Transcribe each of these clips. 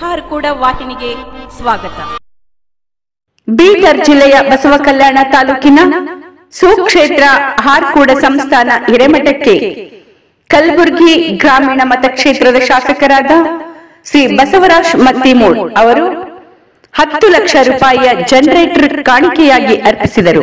ಹಾರ್ಕೂಡ ವಾಹಿನಿಗೆ ಸ್ವಾಗತ. ಬೀದರ್ ಜಿಲ್ಲೆಯ ಬಸವ ಕಲ್ಯಾಣ ತಾಲೂಕಿನ ಸುಕ್ಷೇತ್ರ ಹಾರ್ಕೂಡ ಸಂಸ್ಥಾನ ಹಿರೇಮಠಕ್ಕೆ ಕಲಬುರಗಿ ಗ್ರಾಮೀಣ ಮತಕ್ಷೇತ್ರದ ಶಾಸಕರಾದ ಶ್ರೀ ಬಸವರಾಜ್ ಮತ್ತಿಮೂಡ್ ಅವರು ಹತ್ತು ಲಕ್ಷ ರೂಪಾಯಿಯ ಜನರೇಟರ್ ಕಾಣಿಕೆಯಾಗಿ ಅರ್ಪಿಸಿದರು.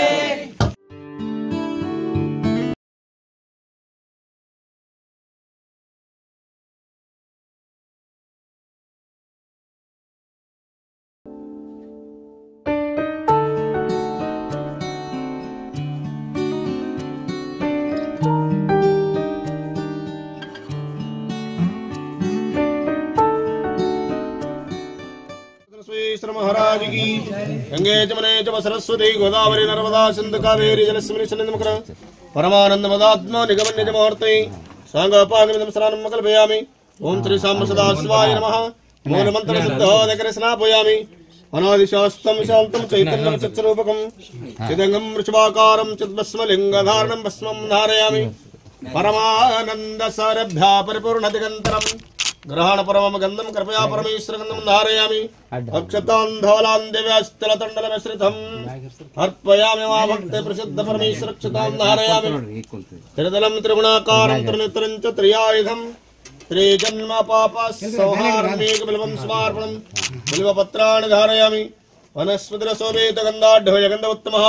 गंगे जमने जब सरस्वती, गोदावरी, नर्मदा सिंधु कावेरी जलस्मिनी सन्निधि परमानंद मदात्मा निगमन निज मुहूर्ते सांगोपागमिदं स्नानं कल्पयामि। ओम श्री साम्ब सदा शिवाय नमः मूल मूलमन्त्र सिद्धोदकरे स्नापयामि। अनादिशास्तं शान्तं चैतन्यं चित्स्वरूपकं चिदङ्गं वृषभाकारं चिद्भस्मलिङ्गधारणं भस्मं धारयामि। परमानन्दसरभ्या परिपूर्णदिगन्तरम् ग्रहण परमम गंधम कृपया परमेश्वर गंधम धारयामि। अक्षतां धवलां दिव्यास्तलतण्डलं मिश्रितं अर्पयामि वा भक्ते प्रसिद्ध परमेश्वर अक्षतां धारयामि। त्रिदलं त्रिगुणाकारं त्रिनेत्रं च त्रियायुधं त्रिजन्म पापस्य सौहार्मेकबिल्वं स्वार्पणं बिल्वपत्राणि धारयामि वनस्पतिरसोमेतगन्धाढ्य गन्धवत्तमः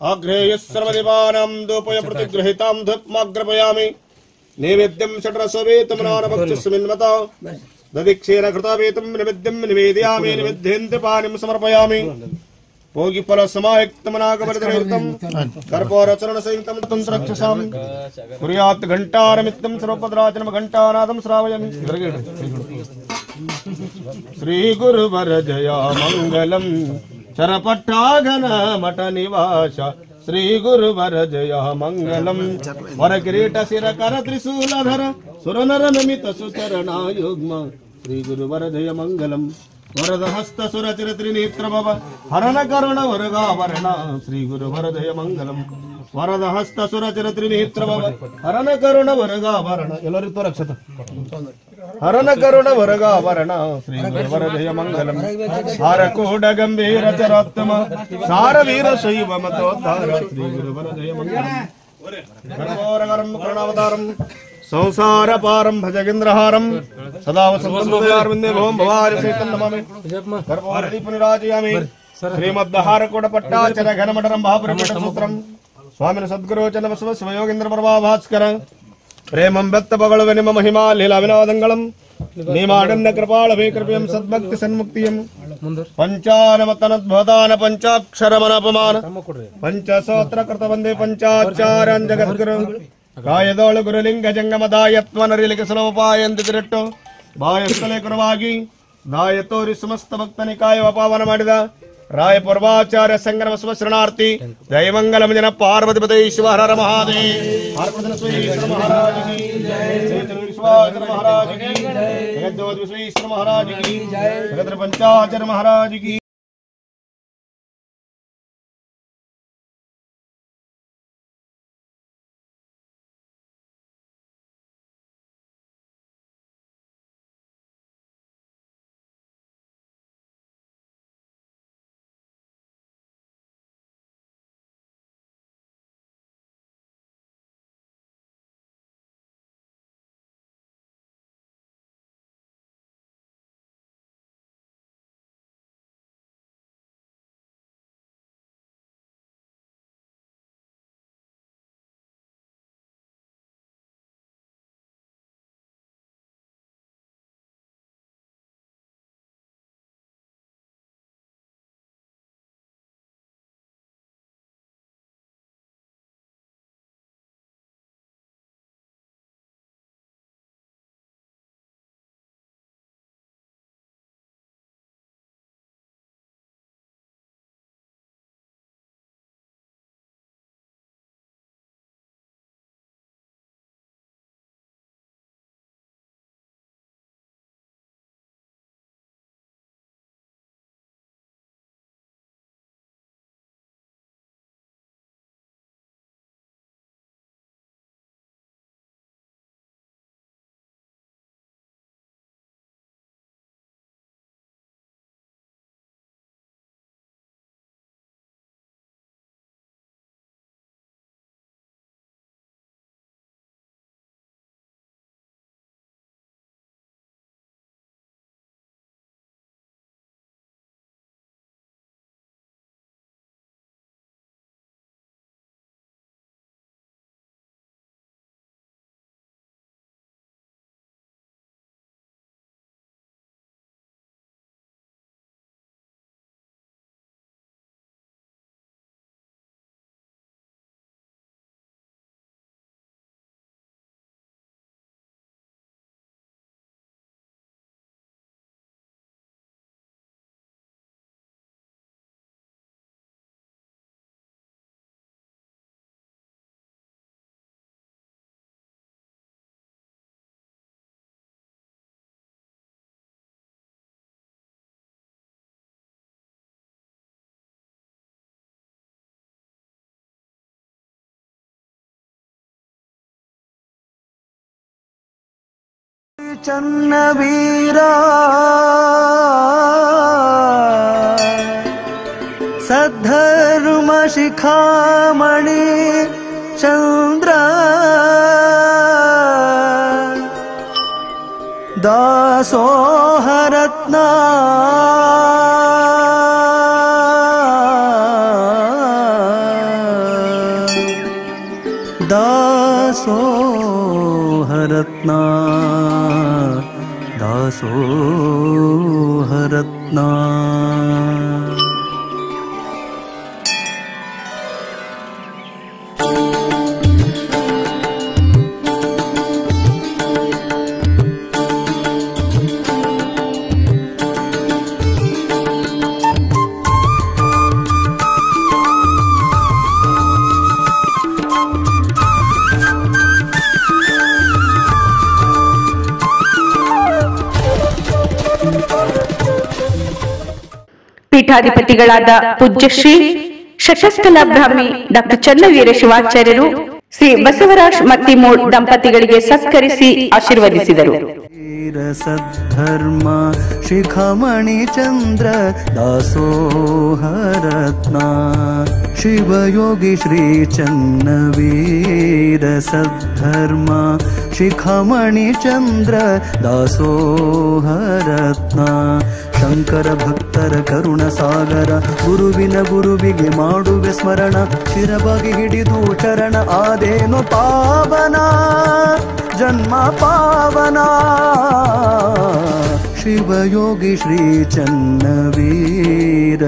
आग्रेयः सर्वदेवानां दोपय प्रतिगृहीतां धृत्माग्रपयामि नैवेद्यम षड्रसवेतमनारभक्षस्मिन्मत दधिक्षेर घृतवेतम निवेद्यम निवेदयामि निवेद्येन्द्रपाणिं समर्पयामि। भोगिफल समायुक्तमनागवर्धनयुक्तं कर्पोरचरणसंयुक्तं तन्त्रक्षसां कुर्यात् घण्टारमित्तं सर्वपदराचनं घण्टानादं श्रावयामि श्रीगुरुवरजया मङ्गलं चरपट्टाघन मठ निवास శ్రీ గురు వర జయ మంగళం. వర కిరీట శిర కర త్రిశూలధర సురనర నమిత సుచరణాయుగ్మ. శ్రీ గురు వర జయ మంగళం. వరద హస్త సుర చిర త్రినేత్ర భవ. హరణ కరుణ వరుగావరణ శ్రీ గురు వర జయ మంగళం. వరద హస్త సుర చిర త్రినేత్ర భవ. హరణ కరుణ వరుగావరణ ಎಲ್ಲರಿಗೂ ರಕ್ಷತ ಹರನ ಕರುಣ ವರಗಾಭರಣ ಶ್ರೀ ವರದಯ ಮಂಗಲಂ ಹಾರ ಕೋಡ ಗಂಭೀರ ಚರಾತ್ತಮ ಸಾರ ವೀರ ಶೈವ ಮತೋದ್ಧಾರ ಶ್ರೀ ಗುರು ವರದಯ ಮಂಗಲಂ ಕರ್ಪೂರಗರಂ ಕರುಣಾವತಾರಂ ಸಂಸಾರ ಪಾರಂ ಭಜಗೇಂದ್ರಹಾರಂ ಸದಾ ವಸಂತೇ ಭವಂ ಭವಾರಿ ಸಹಿತಂ ನಮಾಮಿ ಕರ್ಪೂರ ದೀಪ ನಿರಾಜಯಾಮಿ ಶ್ರೀಮದ್ಹಾರ ಕೋಡ ಪಟ್ಟಾಚರ ಘನಮಠರಂ ಮಹಾಪುರ ಸೂತ್ರಂ ಸ್ವಾಮಿನ ಸದ್ಗುರು ಚಂದ ಬಸವ ಶಿವಯೋಗೇಂದ್ರ ಪ್ರಭಾ ಭಾಸ್ಕರ ಪ್ರೇಮಂ ವ್ಯಕ್ತ ಪಗಳುವೆ ನಿಮ್ಮ ಮಹಿಮಾ ಲೀಲಾ ವಿನೋದಂಗಳಂ ನೀಮಾಡನ್ನ ಕೃಪಾಳ ಕೃಪೆಯಂ ಸದ್ಭಕ್ತಿ ಸನ್ಮುಕ್ತಿಯಂ ಪಂಚಾನಮತನದ್ಭುತಾನ ಪಂಚಾಕ್ಷರ ಮನಪಮಾನ ಪಂಚಸೋತ್ರ ಕೃತ ಬಂದೇ ಪಂಚಾಚಾರ ಜಗದ್ಗುರು ಗಾಯದೋಳು ಗುರುಲಿಂಗ ಜಂಗಮದಾಯತ್ವ ನರಿಲಿಗೆ ಸುಲಭೋಪಾಯಂತ ತಿರಟ್ಟು ಬಾಯಸ್ಥಲೆ ಕುರವಾಗಿ ದಾಯ ತೋರಿ ಸಮಸ್ತ ಭಕ್ತನಿ ಕಾಯವ ಪಾವನ ಮಾಡಿದ राय पूर्वाचार्य संगम शरणार्थी जय मंगलम जन पार्वती शिव हर हर महादेव महाराज की महाराज की महाराज की पंचाचर महाराज की चन्नवीरा। सद्धरुमशिखा मणि चन्द्र। दासोहरत्ना। दासोहरत्ना। सोहरत्ना ಪೀಠಾಧಿಪತಿಗಳಾದ ಪೂಜ್ಯಶ್ರೀ ಶಶಸ್ಥಲ ಬ್ರಾಹ್ಮಿ ಡಾಕ್ಟರ್ ಚನ್ನವೀರ ಶಿವಾಚಾರ್ಯರು ಶ್ರೀ ಬಸವರಾಜ್ ಮತ್ತಿಮೂರ್ ದಂಪತಿಗಳಿಗೆ ಸತ್ಕರಿಸಿ ಆಶೀರ್ವದಿಸಿದರು. ಶಿರ ಸದ್ಧರ್ಮ ಶಿಖಮಣಿ ಚಂದ್ರ, ದಾಸೋಹರತ್ನ. ಶಿವಯೋಗಿ ಶ್ರೀ ಚನ್ನ ವೀರ ಸದ್ಧರ್ಮ ಶಿಖಮಣಿ ಚಂದ್ರ, ದಾಸೋಹರತ್ನ. ಶಂಕರ ಭಕ್ತರ ಕರುಣ ಸಾಗರ, ಗುರುವಿನ ಗುರುವಿಗೆ ಮಾಡುವೆ ಸ್ಮರಣ, ಶಿರಬಾಗಿ ಹಿಡಿದು ಚರಣ, ಆದೇನು ಪಾವನಾ. जन्म पावना। शिवयोगी श्रीचन्न वीरसद्धर्म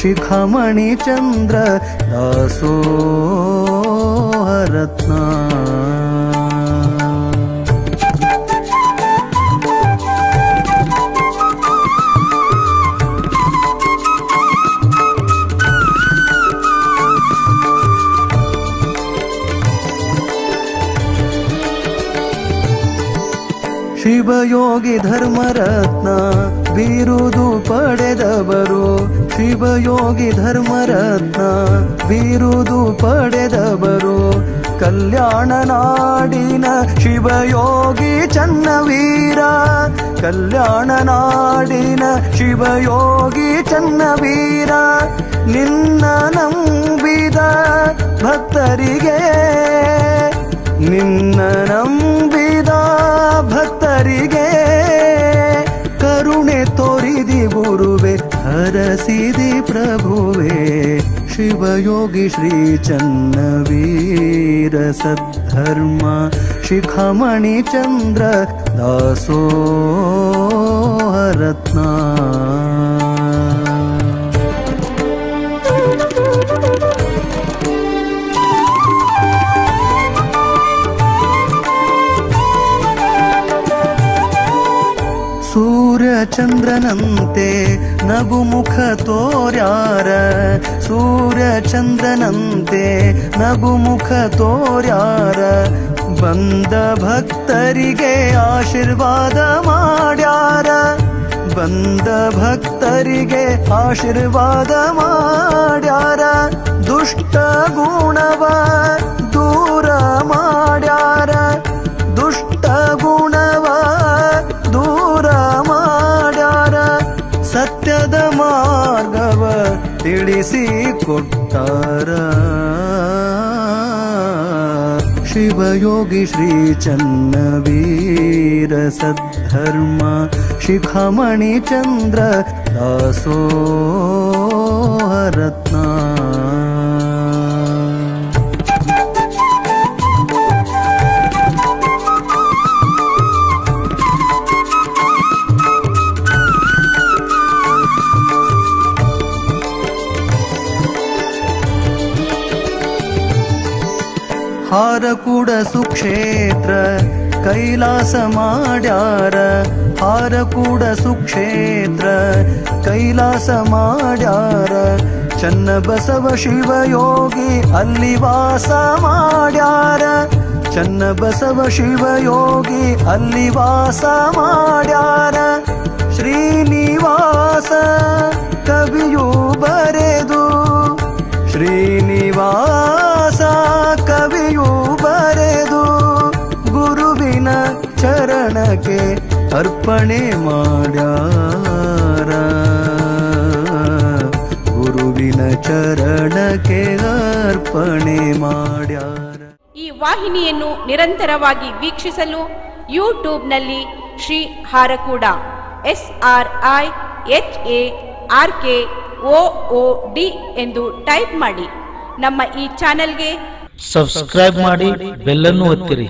शिखमणिचन्द्रोरत्ना ಶಿವಯೋಗಿ ಧರ್ಮರತ್ನ ಬೀರುದು ಪಡೆದವರು. ಶಿವಯೋಗಿ ಧರ್ಮರತ್ನ ಬೀರುದು ಪಡೆದವರು. ಕಲ್ಯಾಣ ನಾಡಿನ ಶಿವಯೋಗಿ ಚನ್ನವೀರ. ಕಲ್ಯಾಣ ನಾಡಿನ ಶಿವಯೋಗಿ ಚನ್ನವೀರ. ನಿನ್ನ ನಂಬಿದ ಭಕ್ತರಿಗೆ ನಿನ್ನ ನಂಬಿದ ಭಕ್ತರಿಗೆ ಕರುಣೆ ತೋರಿದಿ ಗುರುವೆ ಹರಸಿದಿ ಪ್ರಭುವೆ ಶಿವಯೋಗಿ ಶ್ರೀ ಚನ್ನವೀರ ಸದ್ಧರ್ಮ ಶಿಖಮಣಿ ಚಂದ್ರ ದಾಸೋಹರತ್ನ ಸೂರ್ಯ ಚಂದ್ರನಂತೆ ನಗುಮುಖ ತೋರ್ಯಾರ ಸೂರ್ಯ ಚಂದ್ರನಂತೆ ನಗುಮುಖ ತೋರ್ಯಾರ ಬಂದ ಭಕ್ತರಿಗೆ ಆಶೀರ್ವಾದ ಮಾಡ್ಯಾರ ಬಂದ ಭಕ್ತರಿಗೆ ಆಶೀರ್ವಾದ ಮಾಡ್ಯಾರ ದುಷ್ಟ ಗುಣವ ತಿಳಿಸಿ ಕೊಟ್ಟಾರ ಶಿವಯೋಗಿ ಶ್ರೀ ಚನ್ನವೀರ ಸದ್ಧರ್ಮ ಶಿಖಮಣಿ ಚಂದ್ರ ದಾಸೋಹರತ್ನ ಹಾರಕೂಡ ಸುಕ್ಷೇತ್ರ, ಕೈಲಾಸ ಮಾಡ್ಯಾರ. ಹಾರಕೂಡ ಸುಕ್ಷೇತ್ರ, ಕೈಲಾಸ ಮಾಡ್ಯಾರ. ಚನ್ನ ಬಸವ ಶಿವಯೋಗಿ ಅಲ್ಲಿ ವಾಸ ಮಾಡ್ಯಾರ. ಚನ್ನ ಬಸವ ಶಿವಯೋಗಿ ಅಲ್ಲಿ ವಾಸ ಮಾಡ್ಯಾರ. ಶ್ರೀನಿವಾಸ ಕವಿಯು ಬರೆದು ಅರ್ಪಣೆ ಮಾಡ್ಯಾರ. ಗುರುವಿನ ಚರಣಕ್ಕೆ ಅರ್ಪಣೆ ಮಾಡ್ಯಾರ. ಈ ವಾಹಿನಿಯನ್ನು ನಿರಂತರವಾಗಿ ವೀಕ್ಷಿಸಲು ಯೂಟ್ಯೂಬ್ನಲ್ಲಿ Shri Harakuda S R I H A R K O O D ಎಂದು ಟೈಪ್ ಮಾಡಿ. ನಮ್ಮ ಈ ಚಾನೆಲ್ಗೆ ಸಬ್ಸ್ಕ್ರೈಬ್ ಮಾಡಿ ಬೆಲ್ಲನ್ನು ಒತ್ತಿರಿ.